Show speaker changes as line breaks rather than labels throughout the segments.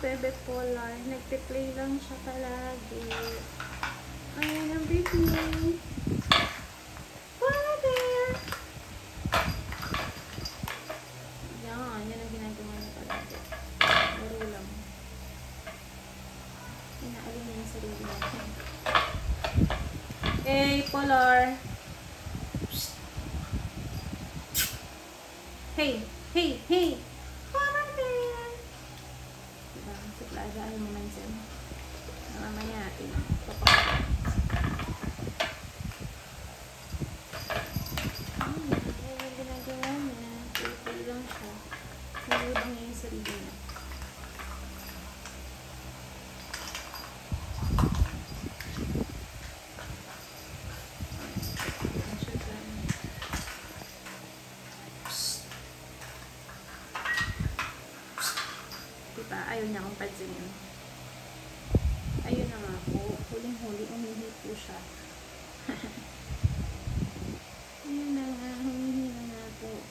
bebe polar. Nagpe-play lang siya palagi. Ayan ang baby. Bear! Yan, yan ang ginagawa niya palagi. Laro lang. Inaalin niya yung sarili natin. Hey, polar! Hey, hey, hey! Polar bear! Diba? Sa plaza ay momentum. Mamaya natin. Papakita. Ayun, ayun ang ginagawa niya. Pay lang siya. Nalibang niya yung sarili niya. Ayan, siya dyan. Psst. Diba? Ayaw niya akong pansinin. Ayun na nga po. Huling-huli, umihi po siya. Ayun na nga, humihi na nga po.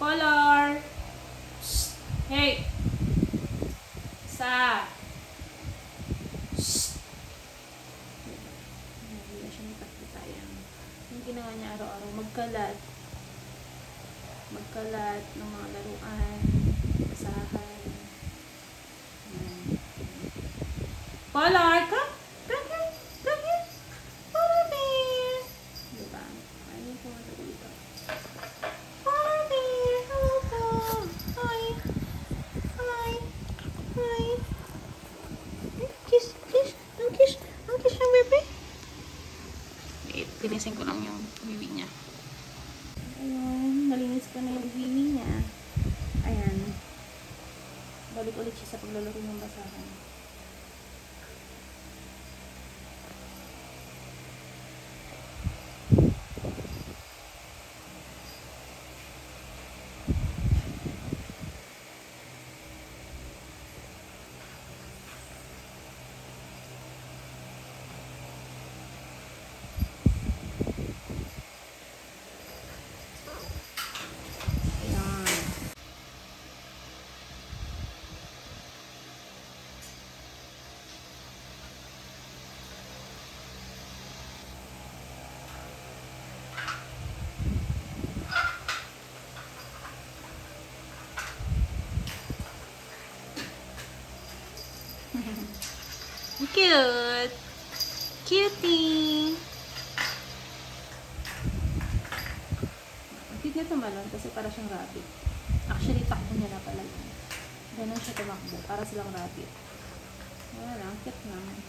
Polar! Shh! Hey! Sa! Shh! Hindi na siya nagpapitayan. Yung ginawa niya araw-araw, magkalat. Magkalat ng mga laruan, basahan. Ayan. Polar, come! Come here! Come here! Polar bear! Diba? Ayun po mga dito. Polar bear! Hello po! Hi! Hi! Hi! Kiss! Kiss! Ang kiss! Ang kiss ng bebe! Wait, tinisin ko lang yung bibi niya. Ayun, nalinis ko na yung bibi niya. Ayan. Balik ulit siya sa paglalaro ng basahan. Ayan. Cute! Cutie! Cute niya tumalon kasi para siyang rabbit. Actually, takbo niya na pala yun. Ganun siya tumakbo. Para silang rabbit. Wala. Cute naman.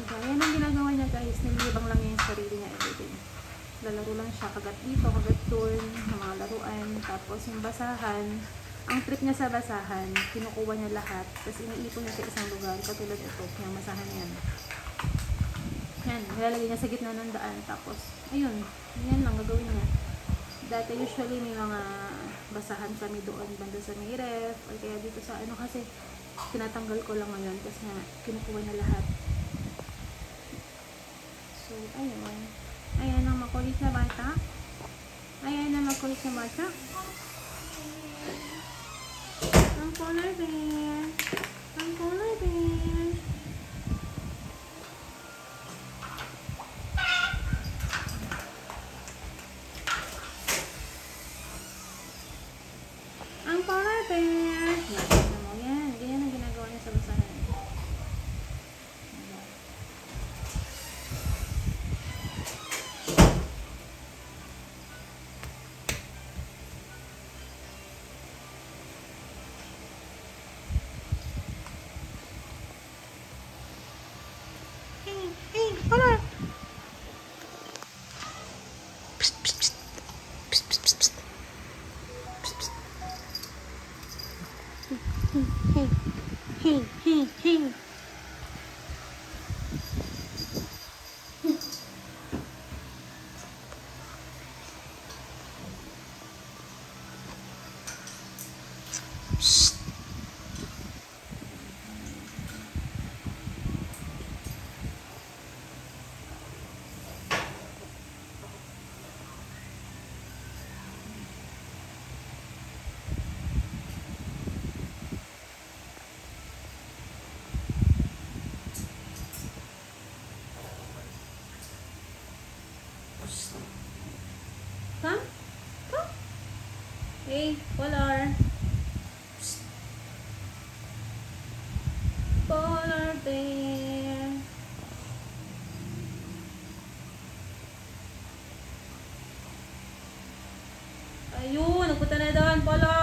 Diba? Yan ang ginagawa niya guys. Nililibang lang niya yung sarili niya everyday. Lalaro lang siya kagat dito, kagat doon, mga laruan. Tapos yung basahan, ang trip niya sa basahan, kinukuha niya lahat. Tapos iniipon niya sa isang lugar. Katulad ito, yung basahan yan. Yan, nilalagay niya sa gitna ng daan. Tapos, ayun, yan lang gagawin niya. Dati usually may mga basahan kami doon banda sa may ref or kaya dito sa ano kasi tinatanggal ko lang ngayon kasi nga kinukuha niya lahat. Ayun. Ayan ang makulit na bata. Ayan ang makulit na bata. Ang polar bear. Ang polar bear. Psst, psst, Polar. Psst. Polar bear. Ayun, nagpunta na doon. Polar.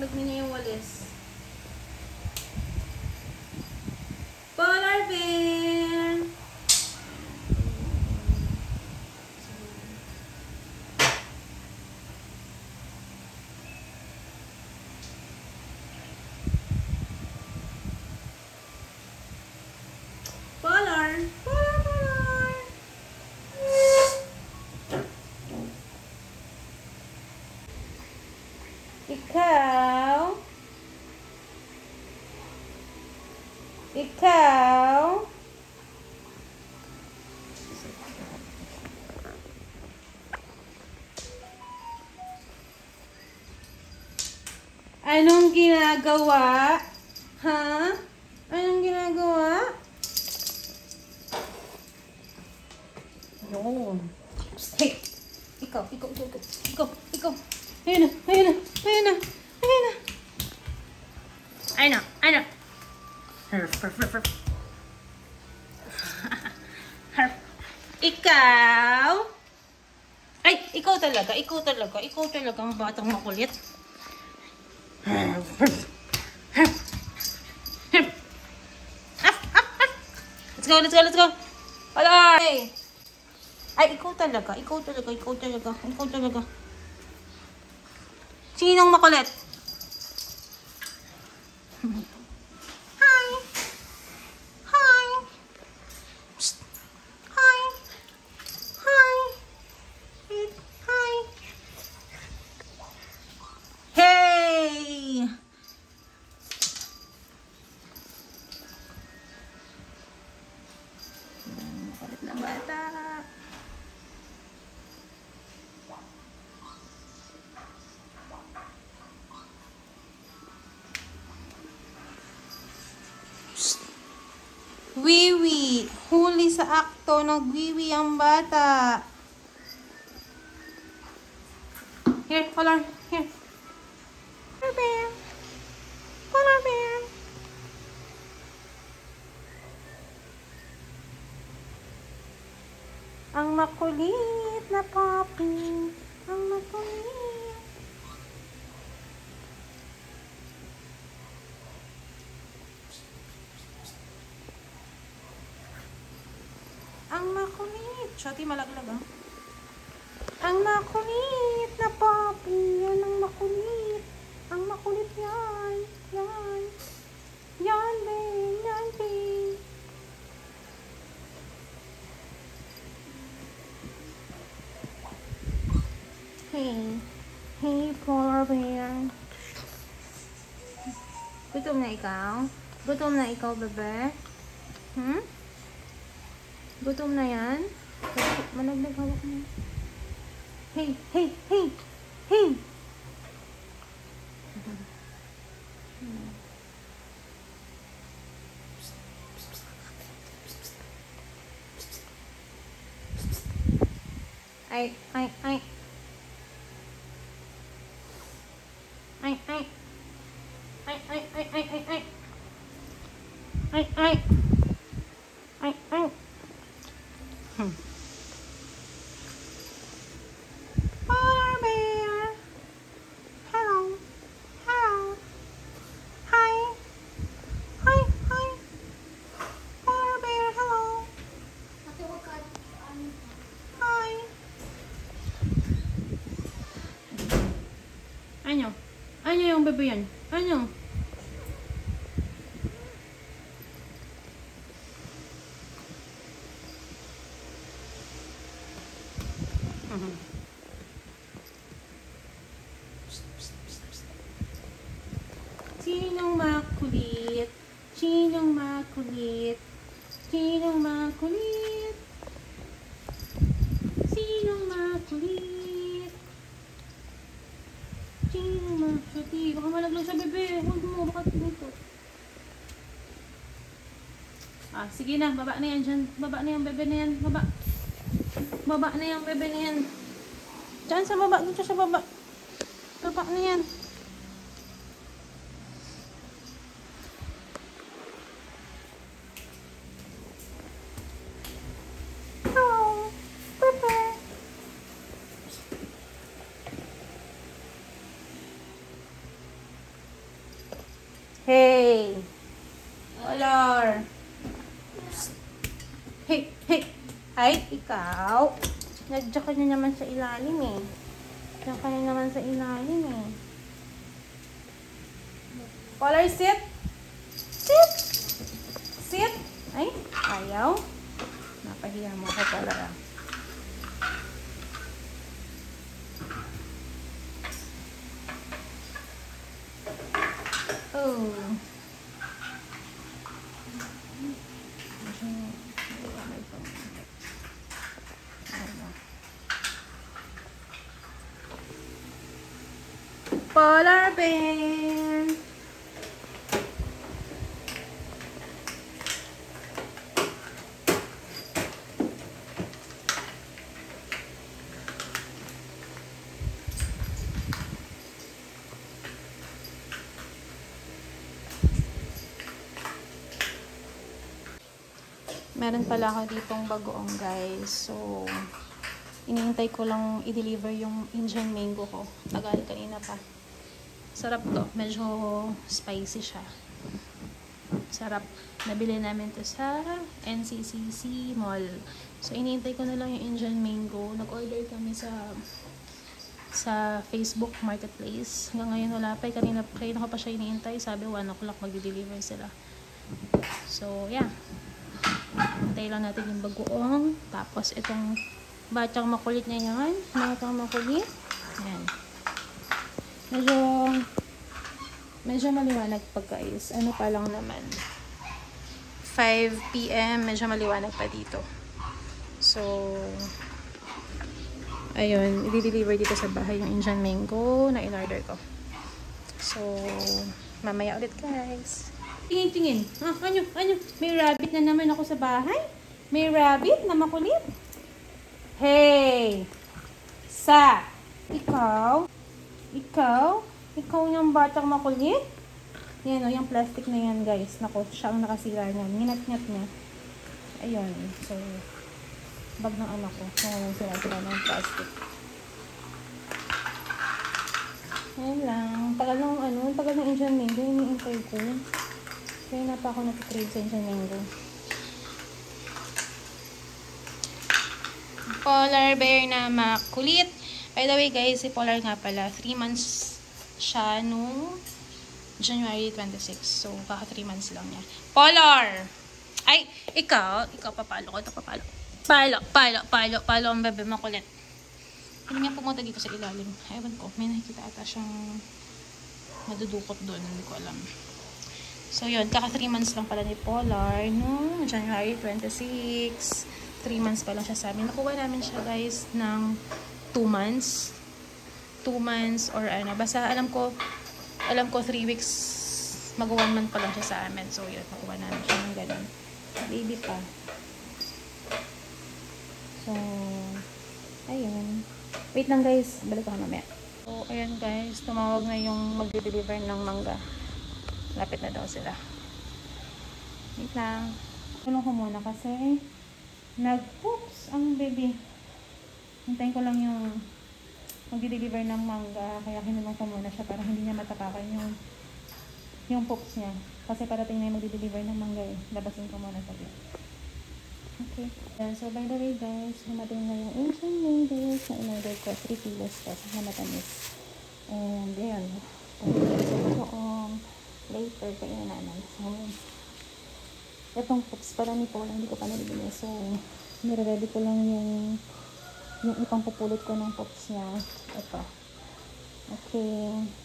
Na, nalaglag na niya yung walis. Polar bear. Polar. Polar, polar. Ikaw. Ikaw. Anong ginagawa? Ha? Anong ginagawa? Yun. Hey! Ikaw, ikaw, ikaw, ikaw, ikaw, ikaw. Ayun na, ayun na, ayun na, ayun na. Ayun na, ayun na. Ikaw? Ay, ikaw talaga, ikaw talaga, ikaw talaga ang batang makulit. Let's go, let's go, let's go. Wala. Hey. Ay, ikaw talaga, ikaw talaga, ikaw talaga, ikaw talaga. Sinong makulit? Hi. Wiwi, huli sa akto, nagwiwi ang bata. Here, color, here. Polar bear. Polar bear. Ang makulit na papi. Ang makulit. Ang Shoti, malaglag ah. Ang makulit na papi. Yan ang makulit. Ang makulit yan. Yan. Yan, babe. Yan, babe. Hey. Hey, polar bear. Gutom na ikaw? Gutom na ikaw, bebe? Hmm? Gutom na yan? Malaglag hawak mo. Hey, hey, hey, hey! Ay, ay, ay ay. Ay, ay, ay, ay, ay, ay. Ay, ay. Ay, ay. Hmm. Polar bear. Hello. Hello. Hi. Hi, hi. Polar bear, hello. Hi. Ano? Bebe yan? Ano? Sinong makulit? Sinong makulit? Sinong makulit? Sinong makulit? Ah, sige na, baba na yan dyan. Baba na yan, bebe na yan. Baba. Baba na yan, bebe na yan. Diyan sa baba, dito sa baba. Baba na yan. Oh, Pepe. Hey. Color. Hey, hey. Ay, ikaw. Nadya ka na naman sa ilalim eh. Nadya ka na naman sa ilalim eh. Color, sit. Sit. Sit. Ay, ayaw. Napahiya mo ko talaga. Polar bear. Meron pala ako ditong bagoong guys. So, iniintay ko lang i-deliver yung Indian mango ko. Tagal kanina pa. Sarap to. Medyo spicy siya. Sarap. Nabili namin to sa NCCC Mall. So, iniintay ko na lang yung Indian mango. Nag-order kami sa sa Facebook Marketplace. Hanggang ngayon wala pa. Kanina, kanina ko pa siya iniintay. Sabi 1 o'clock mag-deliver sila. So, yeah. Hintay lang natin yung bagoong. Tapos, itong batang makulit na yan. Batang makulit. Ayan. Medyo, medyo maliwanag pa guys. Ano pa lang naman. 5 p.m. Medyo maliwanag pa dito. So, ayun. I-deliver dito sa bahay yung Indian mango na in-order ko. So, mamaya ulit guys. Tingin-tingin. Ah, ano, ano? May rabbit na naman ako sa bahay? May rabbit na makulit? Hey! Sa! Ikaw? Ikaw? Ikaw yung batang makulit? Yan o, yung plastic na yan guys. Nako, siya ang nakasira niyan. Nginat-ngat niya. Ayun. So, bag ng anak ko. Ngayon sila-sila ng plastic. Ayan lang. Tagal ng ano, tagal ng Indian mango. Iniintay ko. Kaya na pa ako natitrade sa Indian mango. Polar bear na makulit. By the way guys, si Polar nga pala, 3 months siya nung January 26. So, kaka 3 months lang niya. Polar! Ay, ikaw, ikaw papalo ko. Ito papalo. Palo, palo, palo, palo ang bebe makulit. Hindi nga pumunta dito sa ilalim. Ewan ko, may nakikita ata siyang madudukot doon. Hindi ko alam. So, yun. Kaka 3 months lang pala ni Polar no January 26. 3 months pa lang siya sa amin. Nakuha namin siya guys ng 2 months. 2 months or ano. Basta alam ko, alam ko 3 weeks mag 1 month pa lang siya sa amin. So, yun. Nakuha namin siya ng ganun. Baby pa. So, ayun. Wait lang guys. Balik ako mamaya. So, ayun guys. Tumawag na yung mag-deliver ng mangga. Lapit na daw sila. Wait lang. Tulong ko muna kasi nag-oops ang baby. Hintayin ko lang yung mag-deliver ng mangga. Kaya kinulong ko muna siya para hindi niya matapakan yung yung poops niya. Kasi parating na yung mag-deliver ng mangga eh. Labasin ko muna sa Okay. Yeah, so by the way guys, dumating na yung Asian mangoes na in-order ko. 3 kilos to na matamis. And yun. So, um, later kayo naman. So, itong pups pala ni Paula, hindi ko pa nalibili. So, nire-ready ko lang yung yung ipang pupulot ko ng pups niya. Ito. Okay.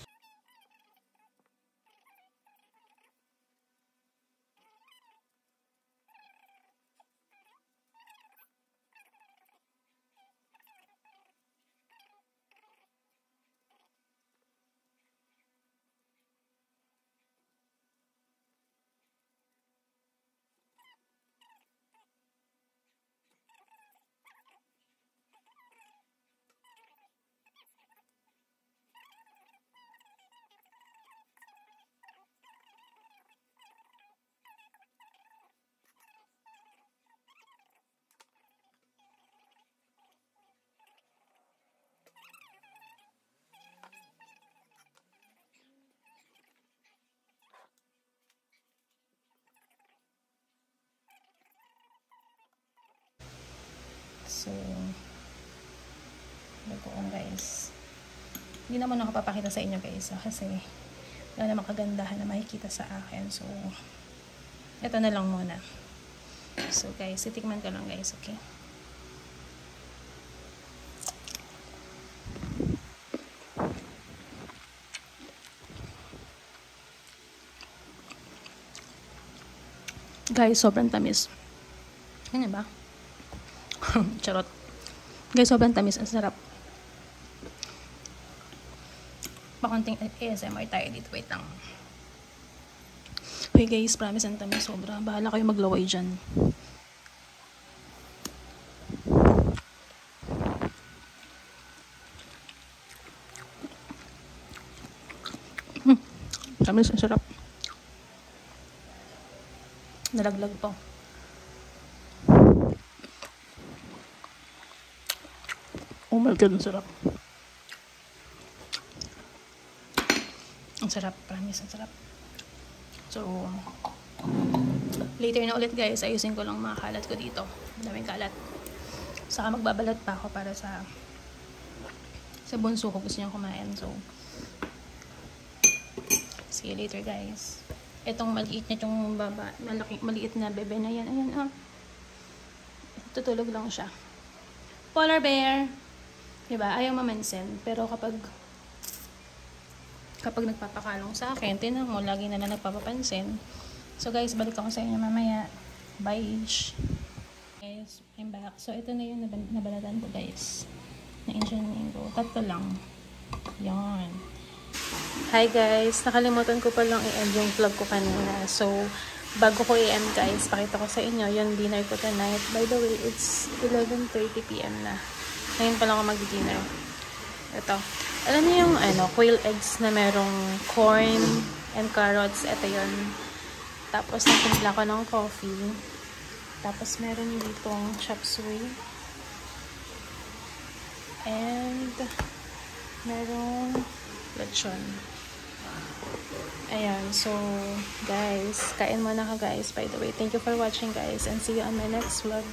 So, bagoong guys. Hindi naman ako papakita sa inyo guys ah, kasi wala namang kagandahan na makikita sa akin. So, ito na lang muna. So guys, titikman ko lang guys, okay? Guys, sobrang tamis. Ganyan ba? Charot. Guys, sobrang tamis. Ang sarap. Pakunting ASMR tayo dito. Wait lang. Okay guys, promise ang tamis sobra. Bahala kayo maglaway dyan. Hmm. Tamis, ang sarap. Nalaglag po. God, ang sarap. Ang sarap, promise, ang sarap. So, later na ulit guys, ayusin ko lang mga kalat ko dito. Madaming kalat. Saka magbabalat pa ako para sa sa bunso ko gusto niyang kumain. So, see you later guys. Itong maliit na itong baba, malaki, maliit na bebe na yan. Ayan ah. Tutulog lang siya. Polar bear. Diba? Ayaw mamansin. Pero kapag kapag nagpapakalong sa akin, tinan mo, lagi na lang nagpapapansin. So guys, balik ako sa inyo mamaya. Bye! Guys, I'm back. So ito na yung nab- nabalatan ko guys. Na Indian mango. Tatlo lang. Yan. Hi guys! Nakalimutan ko palang i-end yung vlog ko kanina. So, bago ko i-end guys, pakita ko sa inyo yung dinner ko tonight. By the way, it's 11.30pm na. Ngayon pa lang ako mag-dinner. Ito. Alam niyo yung ano, quail eggs na merong corn and carrots. Ito yun. Tapos natimpla ko ng coffee. Tapos meron ditong chop suey. And merong lechon. Ayan. So, guys, kain muna ka guys. By the way, thank you for watching guys. And see you on my next vlog.